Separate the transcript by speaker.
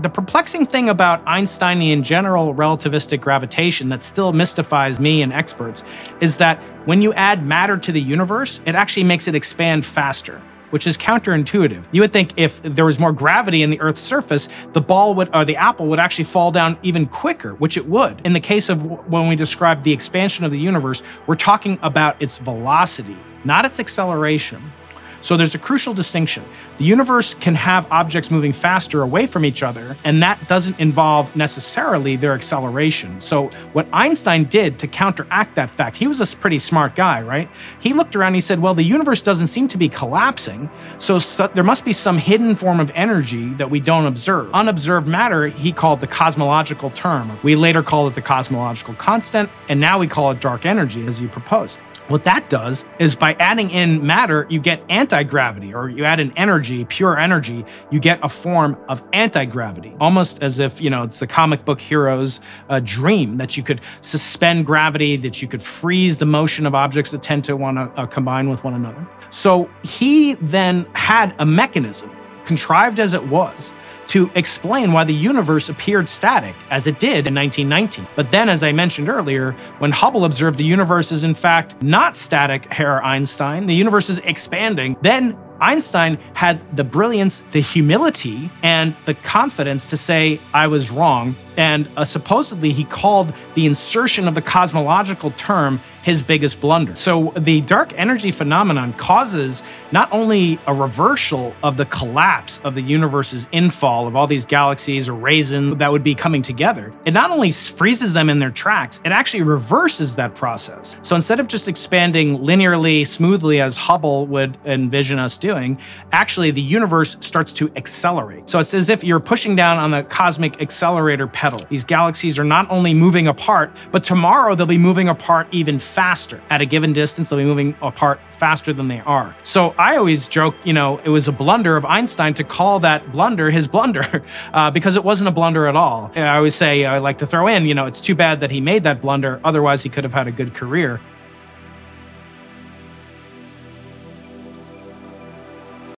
Speaker 1: The perplexing thing about Einsteinian general relativistic gravitation that still mystifies me and experts is that when you add matter to the universe, it actually makes it expand faster which is counterintuitive. You would think if there was more gravity in the Earth's surface, the ball would, or the apple would actually fall down even quicker, which it would. In the case of when we describe the expansion of the universe, we're talking about its velocity, not its acceleration. So there's a crucial distinction. The universe can have objects moving faster away from each other, and that doesn't involve necessarily their acceleration. So what Einstein did to counteract that fact, he was a pretty smart guy, right? He looked around and he said, well, the universe doesn't seem to be collapsing, so, there must be some hidden form of energy that we don't observe. Unobserved matter, he called the cosmological term. We later called it the cosmological constant, and now we call it dark energy, as you proposed. What that does is by adding in matter, you get anti gravity, or you add in energy, pure energy, you get a form of anti gravity. Almost as if, you know, it's the comic book hero's uh, dream that you could suspend gravity, that you could freeze the motion of objects that tend to want to uh, combine with one another. So he then had a mechanism, contrived as it was, to explain why the universe appeared static, as it did in 1919. But then, as I mentioned earlier, when Hubble observed the universe is in fact not static, Herr Einstein, the universe is expanding, then Einstein had the brilliance, the humility, and the confidence to say, I was wrong. And uh, supposedly, he called the insertion of the cosmological term his biggest blunder. So the dark energy phenomenon causes not only a reversal of the collapse of the universe's infall of all these galaxies or raisins that would be coming together, it not only freezes them in their tracks, it actually reverses that process. So instead of just expanding linearly, smoothly as Hubble would envision us doing, actually the universe starts to accelerate. So it's as if you're pushing down on the cosmic accelerator pedal. These galaxies are not only moving apart, but tomorrow they'll be moving apart even faster faster. At a given distance, they'll be moving apart faster than they are. So I always joke, you know, it was a blunder of Einstein to call that blunder his blunder uh, because it wasn't a blunder at all. I always say, I like to throw in, you know, it's too bad that he made that blunder. Otherwise, he could have had a good career.